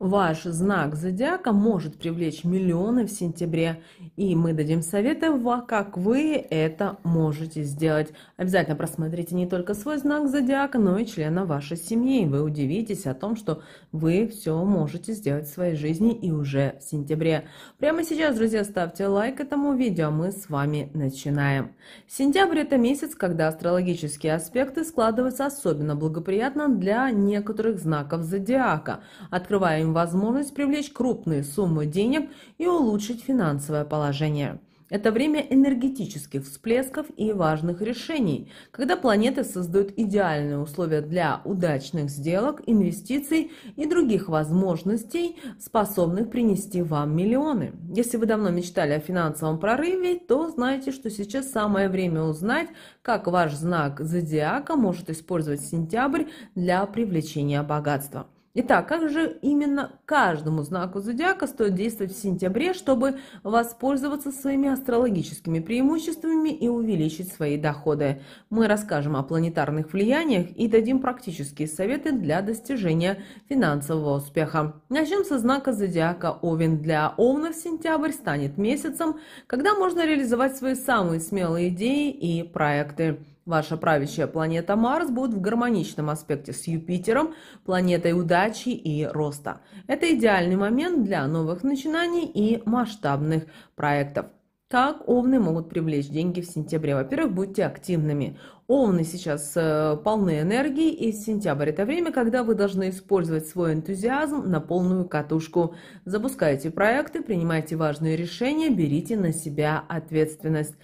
Ваш знак зодиака может привлечь миллионы в сентябре, и мы дадим советы, как вы это можете сделать. Обязательно просмотрите не только свой знак зодиака, но и члена вашей семьи. Вы удивитесь о том, что вы все можете сделать в своей жизни и уже в сентябре. Прямо сейчас, друзья, ставьте лайк этому видео, а мы с вами начинаем. Сентябрь – это месяц, когда астрологические аспекты складываются особенно благоприятно для некоторых знаков зодиака, открывая им возможность привлечь крупные суммы денег и улучшить финансовое положение. Это время энергетических всплесков и важных решений, когда планеты создают идеальные условия для удачных сделок, инвестиций и других возможностей, способных принести вам миллионы. Если вы давно мечтали о финансовом прорыве, то знайте, что сейчас самое время узнать, как ваш знак зодиака может использовать сентябрь для привлечения богатства. Итак, как же именно каждому знаку зодиака стоит действовать в сентябре, чтобы воспользоваться своими астрологическими преимуществами и увеличить свои доходы? Мы расскажем о планетарных влияниях и дадим практические советы для достижения финансового успеха. Начнем со знака зодиака Овен. Для Овнов сентябрь станет месяцем, когда можно реализовать свои самые смелые идеи и проекты. Ваша правящая планета Марс будет в гармоничном аспекте с Юпитером, планетой удачи и роста. Это идеальный момент для новых начинаний и масштабных проектов. Как овны могут привлечь деньги в сентябре? Во-первых, будьте активными. Овны сейчас э, полны энергии, и сентябрь – это время, когда вы должны использовать свой энтузиазм на полную катушку. Запускайте проекты, принимайте важные решения, берите на себя ответственность.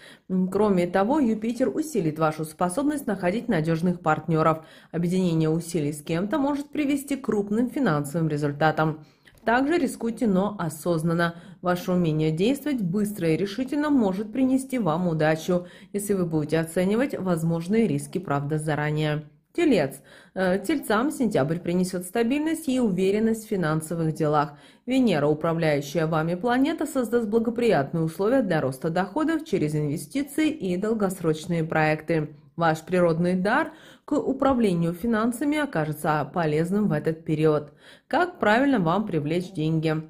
Кроме того, Юпитер усилит вашу способность находить надежных партнеров. Объединение усилий с кем-то может привести к крупным финансовым результатам. Также рискуйте, но осознанно. Ваше умение действовать быстро и решительно может принести вам удачу, если вы будете оценивать возможные риски, правда, заранее. Телец. Э, тельцам сентябрь принесет стабильность и уверенность в финансовых делах. Венера, управляющая вами планета, создаст благоприятные условия для роста доходов через инвестиции и долгосрочные проекты. Ваш природный дар к управлению финансами окажется полезным в этот период. Как правильно вам привлечь деньги?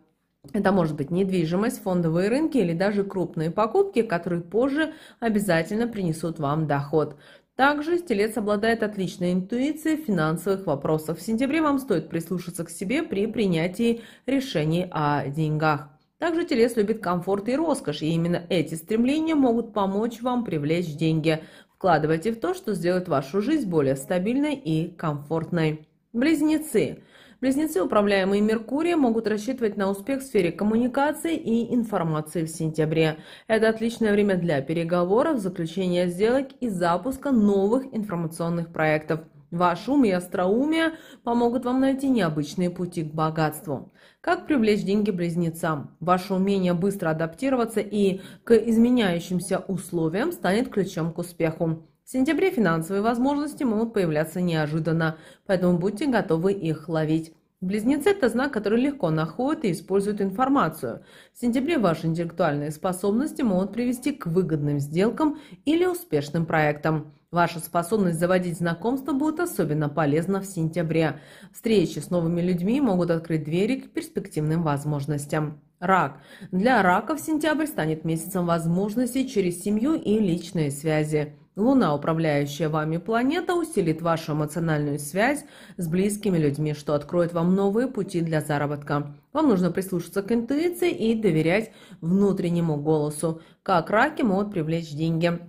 Это может быть недвижимость, фондовые рынки или даже крупные покупки, которые позже обязательно принесут вам доход. Также Телец обладает отличной интуицией в финансовых вопросах. В сентябре вам стоит прислушаться к себе при принятии решений о деньгах. Также Телец любит комфорт и роскошь, и именно эти стремления могут помочь вам привлечь деньги. Вкладывайте в то, что сделает вашу жизнь более стабильной и комфортной. Близнецы. Близнецы, управляемые Меркурием, могут рассчитывать на успех в сфере коммуникации и информации в сентябре. Это отличное время для переговоров, заключения сделок и запуска новых информационных проектов. Ваш ум и остроумие помогут вам найти необычные пути к богатству. Как привлечь деньги близнецам? Ваше умение быстро адаптироваться и к изменяющимся условиям станет ключом к успеху. В сентябре финансовые возможности могут появляться неожиданно, поэтому будьте готовы их ловить. Близнецы – это знак, который легко находит и использует информацию. В сентябре ваши интеллектуальные способности могут привести к выгодным сделкам или успешным проектам. Ваша способность заводить знакомства будет особенно полезна в сентябре. Встречи с новыми людьми могут открыть двери к перспективным возможностям. Рак. Для раков сентябрь станет месяцем возможностей через семью и личные связи. Луна, управляющая вами планета, усилит вашу эмоциональную связь с близкими людьми, что откроет вам новые пути для заработка. Вам нужно прислушаться к интуиции и доверять внутреннему голосу. Как раки могут привлечь деньги.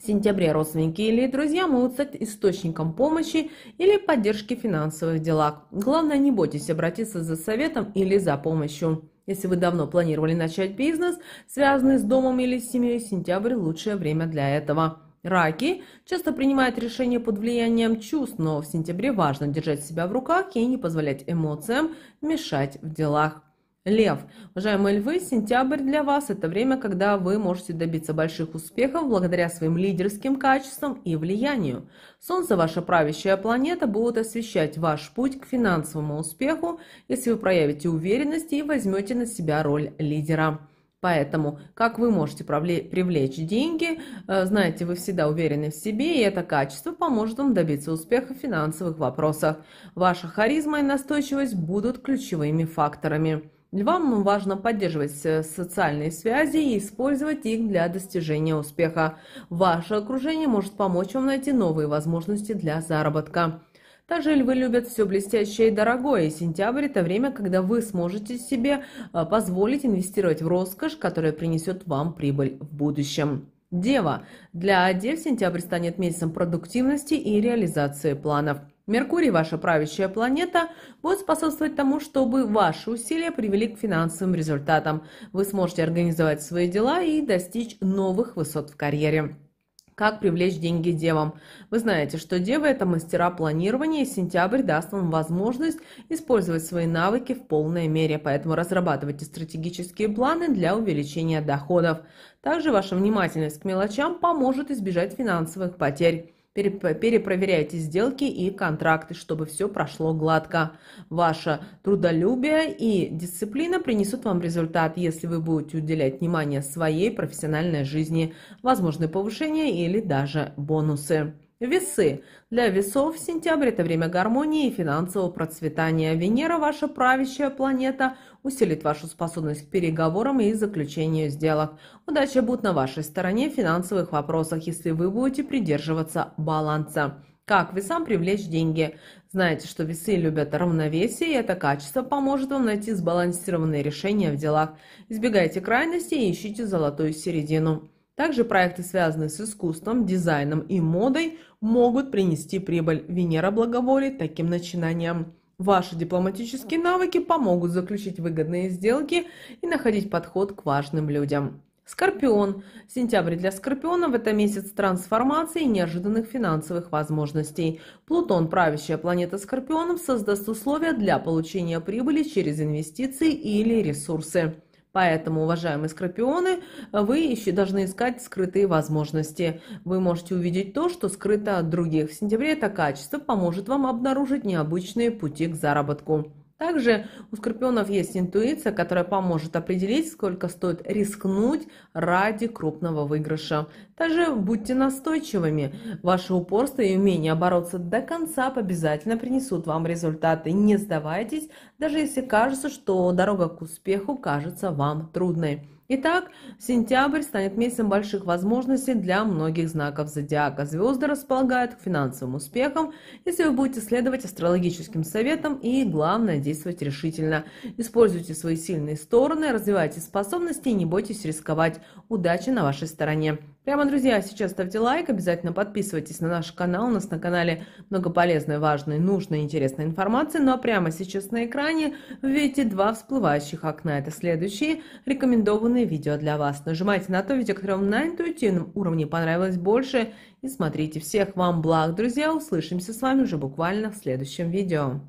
В сентябре родственники или друзья могут стать источником помощи или поддержки в финансовых делах. Главное, не бойтесь обратиться за советом или за помощью. Если вы давно планировали начать бизнес, связанный с домом или с семьей, сентябрь – лучшее время для этого. Раки часто принимают решения под влиянием чувств, но в сентябре важно держать себя в руках и не позволять эмоциям мешать в делах. Лев. Уважаемые львы, сентябрь для вас – это время, когда вы можете добиться больших успехов благодаря своим лидерским качествам и влиянию. Солнце, ваша правящая планета, будет освещать ваш путь к финансовому успеху, если вы проявите уверенность и возьмете на себя роль лидера. Поэтому, как вы можете привлечь деньги, э, знаете, вы всегда уверены в себе, и это качество поможет вам добиться успеха в финансовых вопросах. Ваша харизма и настойчивость будут ключевыми факторами. Вам важно поддерживать э, социальные связи и использовать их для достижения успеха. Ваше окружение может помочь вам найти новые возможности для заработка. Также львы любят все блестящее и дорогое, и сентябрь – это время, когда вы сможете себе э, позволить инвестировать в роскошь, которая принесет вам прибыль в будущем. Дева. Для дев сентябрь станет месяцем продуктивности и реализации планов. Меркурий, ваша правящая планета, будет способствовать тому, чтобы ваши усилия привели к финансовым результатам. Вы сможете организовать свои дела и достичь новых высот в карьере. Как привлечь деньги девам? Вы знаете, что девы – это мастера планирования, и сентябрь даст вам возможность использовать свои навыки в полной мере, поэтому разрабатывайте стратегические планы для увеличения доходов. Также ваша внимательность к мелочам поможет избежать финансовых потерь. Перепроверяйте сделки и контракты, чтобы все прошло гладко. Ваше трудолюбие и дисциплина принесут вам результат, если вы будете уделять внимание своей профессиональной жизни, возможны повышения или даже бонусы. Весы. Для весов сентябрь – это время гармонии и финансового процветания. Венера, ваша правящая планета, усилит вашу способность к переговорам и заключению сделок. Удача будет на вашей стороне в финансовых вопросах, если вы будете придерживаться баланса. Как весам привлечь деньги? Знаете, что весы любят равновесие, и это качество поможет вам найти сбалансированные решения в делах. Избегайте крайностей и ищите золотую середину. Также проекты, связанные с искусством, дизайном и модой, могут принести прибыль. Венера благоволит таким начинаниям. Ваши дипломатические навыки помогут заключить выгодные сделки и находить подход к важным людям. Скорпион. Сентябрь для Скорпионов – это месяц трансформации и неожиданных финансовых возможностей. Плутон, правящая планета Скорпионов, создаст условия для получения прибыли через инвестиции или ресурсы. Поэтому, уважаемые скорпионы, вы еще должны искать скрытые возможности. Вы можете увидеть то, что скрыто от других. В сентябре это качество поможет вам обнаружить необычные пути к заработку. Также у скорпионов есть интуиция, которая поможет определить, сколько стоит рискнуть ради крупного выигрыша. Также будьте настойчивыми. Ваше упорство и умение бороться до конца обязательно принесут вам результаты. Не сдавайтесь, даже если кажется, что дорога к успеху кажется вам трудной. Итак, сентябрь станет месяцем больших возможностей для многих знаков зодиака. Звезды располагают к финансовым успехам, если вы будете следовать астрологическим советам и, главное, действовать решительно. Используйте свои сильные стороны, развивайте способности и не бойтесь рисковать. Удачи на вашей стороне. Прямо, друзья, сейчас ставьте лайк, обязательно подписывайтесь на наш канал. У нас на канале много полезной, важной, нужной, интересной информации. Ну а прямо сейчас на экране видите два всплывающих окна. Это следующие рекомендованные видео для вас. Нажимайте на то видео, которое вам на интуитивном уровне понравилось больше. И смотрите. Всех вам благ, друзья. Услышимся с вами уже буквально в следующем видео.